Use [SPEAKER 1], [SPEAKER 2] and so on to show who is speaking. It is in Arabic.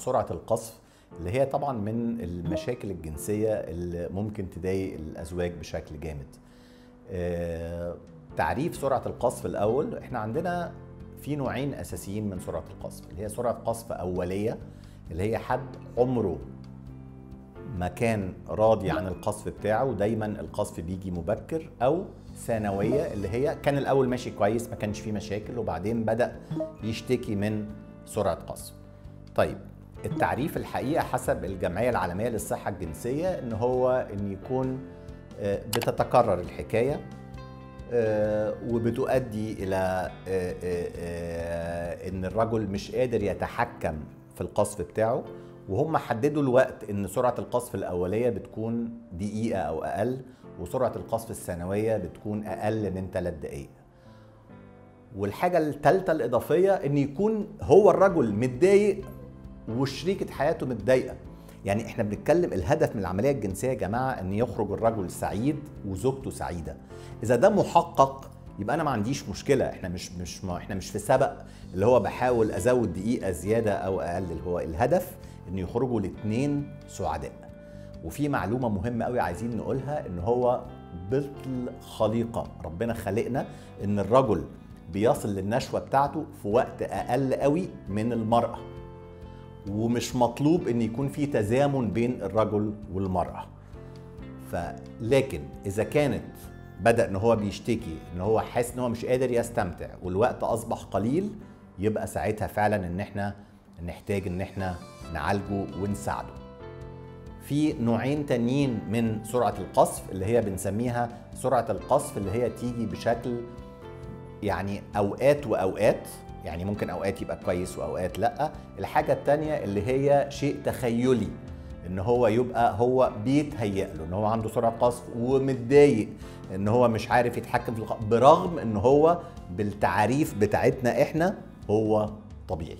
[SPEAKER 1] سرعة القصف اللي هي طبعا من المشاكل الجنسية اللي ممكن تضايق الأزواج بشكل جامد. آه، تعريف سرعة القصف الأول إحنا عندنا في نوعين أساسيين من سرعة القصف اللي هي سرعة قصف أولية اللي هي حد عمره ما كان راضي عن القصف بتاعه ودايما القصف بيجي مبكر أو ثانوية اللي هي كان الأول ماشي كويس ما كانش فيه مشاكل وبعدين بدأ يشتكي من سرعة قصف. طيب التعريف الحقيقة حسب الجمعية العالمية للصحة الجنسية إن هو إن يكون آه، بتتكرر الحكاية آه، وبتؤدي إلى آه، إن الرجل مش قادر يتحكم في القصف بتاعه وهم حددوا الوقت إن سرعة القصف الأولية بتكون دقيقة أو أقل وسرعة القصف الثانوية بتكون أقل من 3 دقائق والحاجة الثالثه الإضافية إن يكون هو الرجل متضايق وشريكة حياته متضايقة. يعني إحنا بنتكلم الهدف من العملية الجنسية يا جماعة إن يخرج الرجل سعيد وزوجته سعيدة. إذا ده محقق يبقى أنا ما عنديش مشكلة. إحنا مش مش ما إحنا مش في سبق اللي هو بحاول أزود دقيقة زيادة أو اقلل هو الهدف إن يخرجوا الاثنين سعداء. وفي معلومة مهمة قوي عايزين نقولها إن هو بطل خليقة. ربنا خلقنا إن الرجل بيصل للنشوة بتاعته في وقت أقل قوي من المرأة. ومش مطلوب إن يكون في تزامن بين الرجل والمرأة. فلكن إذا كانت بدأ إن هو بيشتكي إن هو حاسس إن هو مش قادر يستمتع والوقت أصبح قليل يبقى ساعتها فعلا إن إحنا نحتاج إن إحنا نعالجه ونساعده. في نوعين تانيين من سرعة القصف اللي هي بنسميها سرعة القصف اللي هي تيجي بشكل يعني أوقات وأوقات. يعني ممكن أوقات يبقى كويس وأوقات لأ. الحاجة التانية اللي هي شيء تخيلي إن هو يبقى هو بيتهيأ له إن هو عنده سرعة قصف ومتضايق إن هو مش عارف يتحكم في الق... برغم إن هو بالتعاريف بتاعتنا إحنا هو طبيعي.